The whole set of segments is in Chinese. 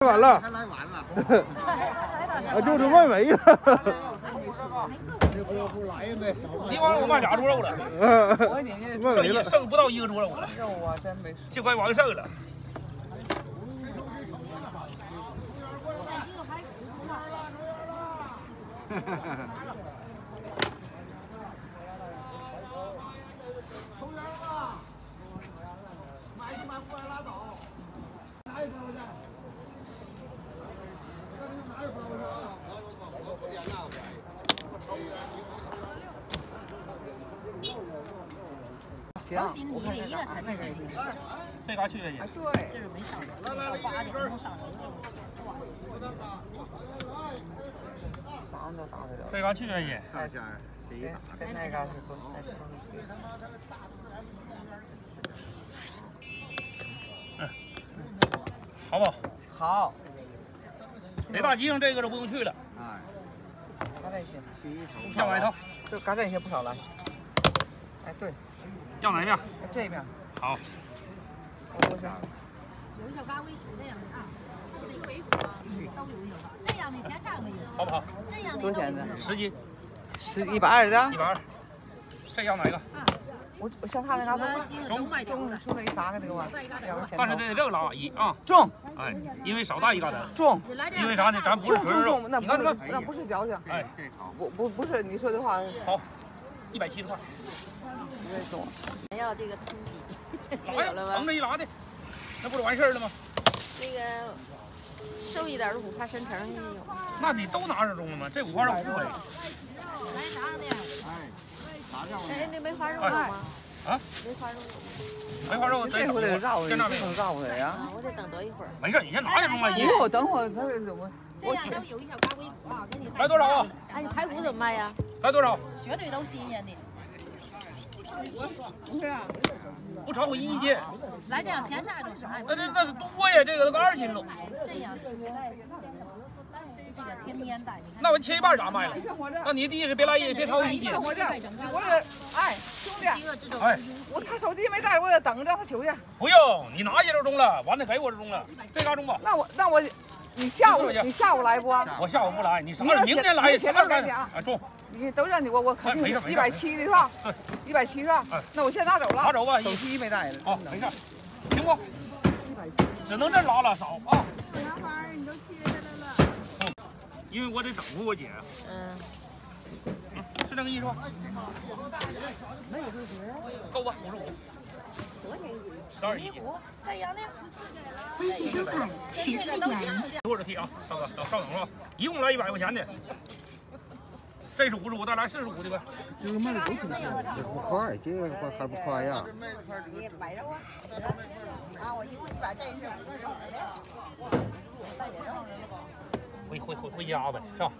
完了，还来晚了。啊，就是外围了。你往我妈俩桌肉 了，剩一。剩不到一个猪肉了，肉啊，真没吃。这快完事儿了。行，心里里一个沉那个也行。这嘎去下去啊，，对，这是没上人，到八点钟上人了。嗓子都打得了。这嘎去下去。上下这一对打，，跟那嘎是多，那是好不好？好，雷大街上这个就不用去了，哎，嘎这些，去一套？就嘎这些不少来。哎，对，要哪一面？哎这边，好，我想有一小嘎微苦这样的啊，这个微苦啊，都有一个。这样的前上没有，好不好？这样的多少钱呢？十斤，是一百二的一。百二。这要哪一个？我我像他那嘎垃圾都卖中中了。出了一八个这个吧，但是得这个拉一啊，重哎，因为少大一嘎单。重因为啥呢？咱不是纯肉，那不是你看这个，那不是矫情，哎，这好。不不不是你说的话，好，一百七十块。有点重。要这个通体，拉呀，横着一拉的，那不就完事儿了吗？这个瘦一点的五花生肠也有。那你都拿上中了吗？这五花肉不可以。来啥的？哎，拿上哎，那梅花肉有吗？啊？梅花肉有梅花肉这回得绕的，在那边不能绕的呀。啊，我得等多一会儿。没事，你先拿下中了。一不，等会儿他怎么？这样都有一小嘎微骨啊，给你来多少啊？哎，你排骨怎么卖呀？来多少？绝对都新鲜的。对啊，不超过一斤。来这样前啥都啥也不那这那是多呀，这个都个二斤了。这样，这个天天带，那我切一半咋卖了？那你第一是别来一，别超过一斤。我这，我这，哎，兄弟，哎，我他手机没带，我得等着让他取去。不用，你拿下就中了，完了给我就中了。这嘎中吧，那我那我，你下午你下午来不？我下午不来，你啥明儿明天来，前啥时候来明儿给你啊啊？中，你都认你我我肯定哎没事没事一百七的是吧嗯？一百七是吧哎？那我现在拿走了，拿走吧手机没带了。好，没事，行不？只能这拉拉少啊。因为我得等候我姐，嗯，嗯，是这个意思吧？够吧，五十五，十二一斤，这样的，微信收款十四元。多少 T 啊？大哥，稍等？一共来一百块钱的，这是五十五，再来四十五的呗。这个卖的不快，也不快，这个还还不快呀。你买着啊？啊，我一共一百，这是五十五的。回回回回家呗，是吧？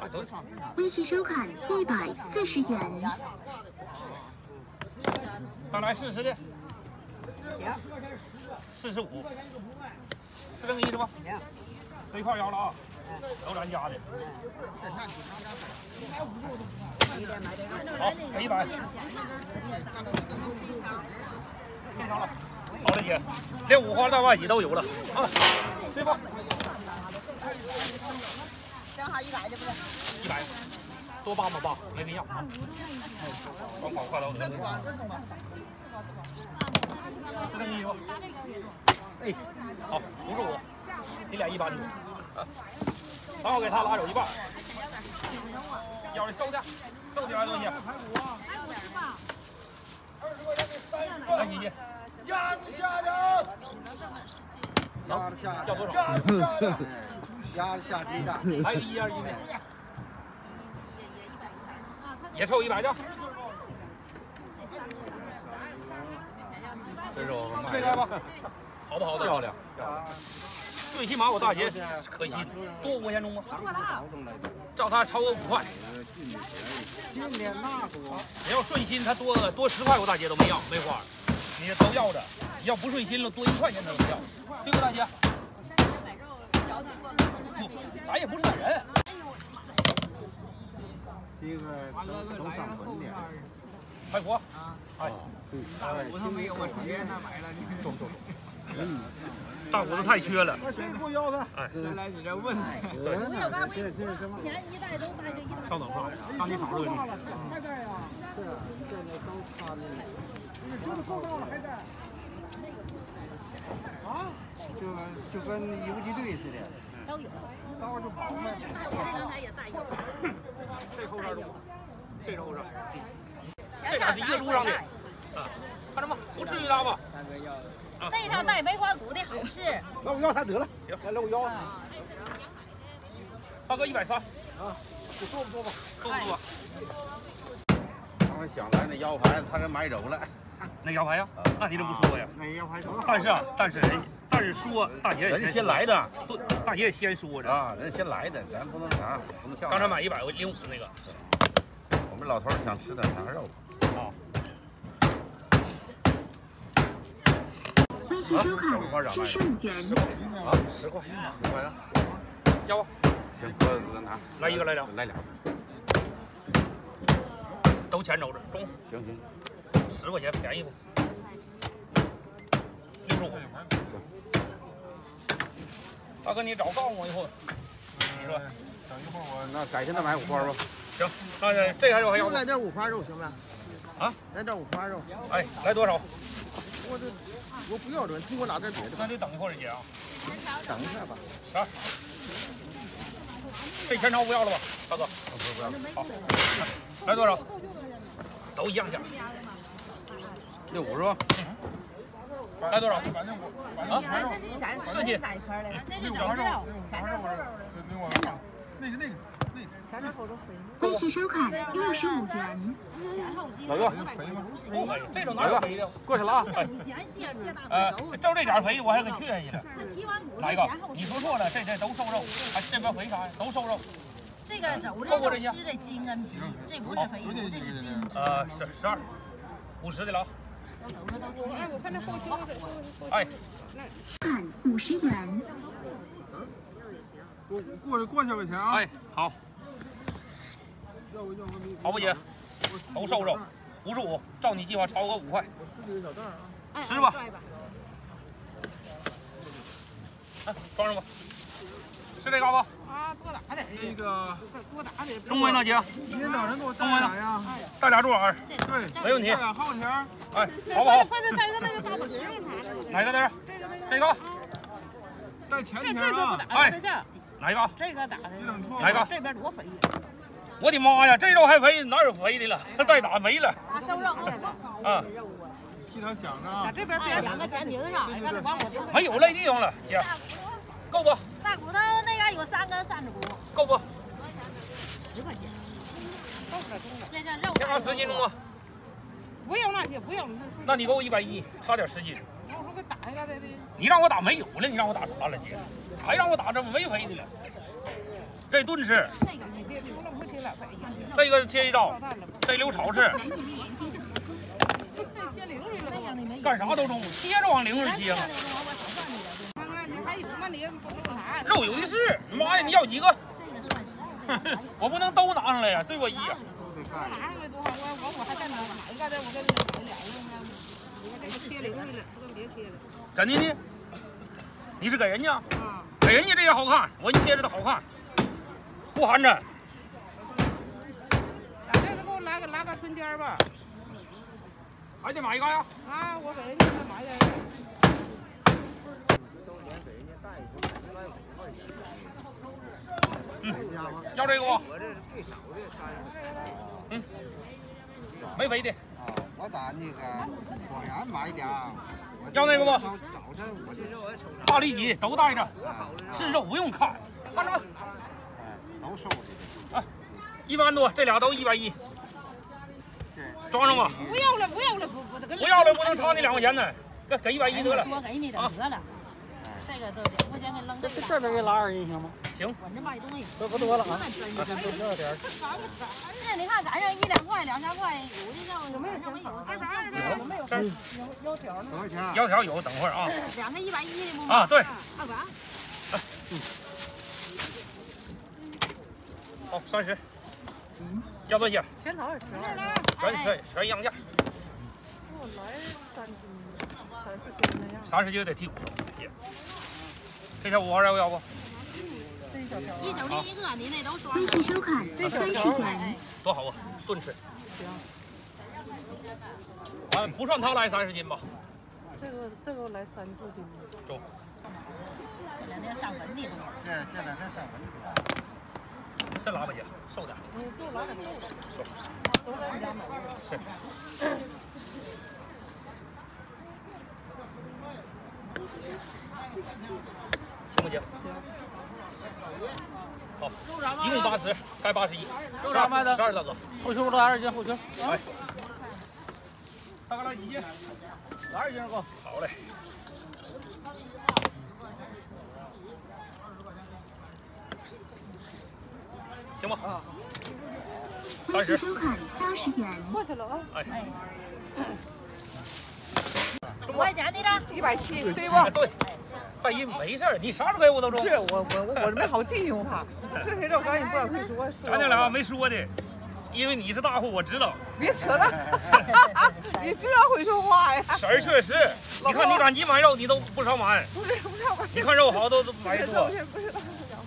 啊，走。微信收款一百四十元。再来四十的，四十五，是这个意思吧？这一块要了啊，都咱家的。好，给一百。变上了，好了姐，连五花大瓦脊都有了。啊，对吧？正好一百的不是？一百，多八毛八，没跟要啊。光跑快刀得。是这个意思吧？哎，好，五十五，你俩一般多。啊然后给他拉走一半。要的收的，收点东西。来几斤？鸭子下的，鸭子下要多少？鸭子下的，鸭子下鸡蛋。还有一二斤的。也凑一百的。这肉这个吧，好不好的？漂亮。最起码我大姐可惜，多五块钱中吗？照他超过五块，今年那多，你要顺心，他多多十块我大姐都没要，没花，你都要着。要不顺心了，多一块钱他都不要，对不大姐？不，咱也不是那人。这个都都上坟的。快活啊，哎，对，我说没有，我从别人那买了。中中。大骨头太缺了。那谁给我要的？哎，先来你这问。这这这什么？前一代都卖这一稍等哈，刚你少这个。还在呀？是啊，现在都他那个。就是够高了还在。啊？就就跟游击队似的。都有。待会儿就跑呗。刚才也带有。这后山路，这是后山。这俩是一个路上的，啊，看着吗？不至于大吧？那上带梅花骨的好吃。那我要它得了。行，来来我要。大哥一百三。啊，就做不做吧？够不够？他们想来那腰牌，他给买走了。那腰牌呀？那你怎么不说呀？那腰牌？但是啊，但是人，但是说大姐人家先来的，对，大姐也先说着啊，人家先来的，咱不能啥，不能像。刚才买一百，我领五那个。我们老头想吃点啥肉。啊。微信收看七十五元。啊，十块，十块啊。要不？行，哥哥拿。来一个，来两。来俩。都钱走着，中。行行。十块钱便宜不？大哥，你早告诉我一会儿，你说。等一会儿我那改天再买五花吧。行，那这还有还要？来点五花肉行吗？啊？来点五花肉。哎，来多少？我这我不要这，你给我拿点别的。那得等一会儿姐啊。等一下吧。啥？这前朝不要了吧，大哥？不不要。好，来多少？都一样价。六五是吧？来多少？啊？四斤。那是整肉，前头肉前头。那个那个那个。前头后头肥。微信收看六十五元。前后肌老哥，不肥，这种哪有肥的？过去了啊！以前卸卸大呃，就这点肥，我还给去下去了。提完骨哪一个？你说错了，这这都瘦肉，还这边肥啥呀？都瘦肉。这个肘子就吃这筋跟皮，这不是肥骨，这是筋。呃，十十二，五十的了。哎，我看这后胸。哎。看五十元。过过去过去块钱啊！哎，好。好不姐，都瘦肉，五十五，照你计划超额五块。十吧。哎，装上吧。是这嘎不？啊，多大点？那个多打点？中文大姐。一天早晨给我带俩呀？带俩猪耳。对，没问题。带俩耗钱。哎，好不好？或者带个那个大拇指哪个的？这个这个。带前蹄啊！哎，哪一个？这个打的。哪个？这边多肥。我的妈呀，这肉还肥，哪有肥的了？带打没了。啊，瘦肉啊。替他想着啊。这边两个前庭上，没有那地方了，姐。够不？大骨头那嘎有三根三指骨。够不？十块钱。这这肉。加十斤中吗？不要那些，不要那。那你给我一百一，差点十斤。我说给打一个的。你让我打没有了，你让我打啥了，姐？还让我打这没肥的了。这炖吃。这个切一刀，这留炒吃。干啥都中，接着往零上切嘛。肉有的是，妈呀，你要几个？我不能都拿上来呀，对我一呀。拿上来多好，我我我还在哪买一个的，我给你买俩一个。我这个切灵似的，不能别贴了。怎的呢？你是给人家？给人家这也好看，我切着的好看，不寒碜。这个给我来个来个春天吧。还得买一个呀？啊，我给人家买点。嗯，要这个不？嗯，没肥的。我打那个广元买点。要那个不？早晨我就大里脊都带着，是肉不用看，看着吧。哎，都瘦的。啊，一般多，这俩都一百一。装上吧。不要了，不要了，不不不要了，不能差你两块钱呢。给给一百一得了。多给你点得了。这个都两块钱给扔这这边给拉二斤行吗？行。我这卖东西。这不多了啊。要点。是，你看赶上一两块、两三块，有的像有没有？没有。二百二的。有没有？腰条呢？多少钱？腰条有，等会儿啊。两个一百一的不？啊，对。二百。好，三十。要多些？全套十二。全全全一样价。我来三斤，三十斤那样。三十斤得剔骨头，姐。这条五花肉要不？一手拎一个，你那都说。微信收款三十元。多好啊，炖吃。完不算他来三十斤吧？这个这个来三十斤。走。这两天上坟的多。这这两天上坟。这拉吧姐，瘦点。嗯，都拉点瘦。都来两百。是。行好，一共八十，该八十一，十二卖的十二大哥，后球多二斤，后球。哎，大哥来几斤？二斤哥。好嘞。行吧。啊。三十。收款八十元。过去了啊。哎。五块钱的呢？一百七，对不？对。半一没事儿，你啥时候给我都中。是我我我我没好记性哈，这些肉赶紧不要会说。咱俩俩没说的，因为你是大户，我知道。别扯淡，你这会说话呀？婶儿确实，你看你赶集买肉，你都不少买。不是不是，你看肉好都都买多。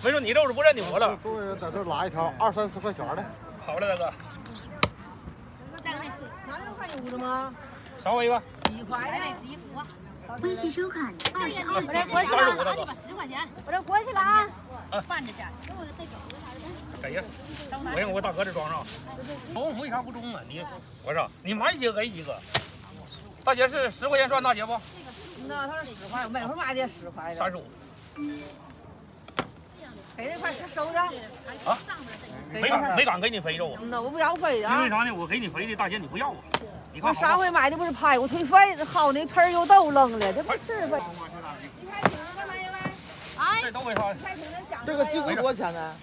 没说你肉是不认得我了。各位在这拉一条二三十块钱的。好嘞，大哥。哪有块牛的吗？赏我一个。一块的几副？微信收款二十二元。三十五大哥。十块钱。我这过去了啊。啊。饭着下。给呀。我让我大哥这装上。中为啥不中啊？你我说你买几个给几个。大姐是十块钱算大姐不？那他是十块，每回买的十块的。三十五。给那块收着。啊？没敢没敢给你肥肉啊。那我不要肥啊。因为啥呢？我给你肥的，大姐你不要啊。你看我上回买的不是排骨腿肥，好那盆又都扔了，这不是呗？哎，这都为啥？这个几个多少钱呢？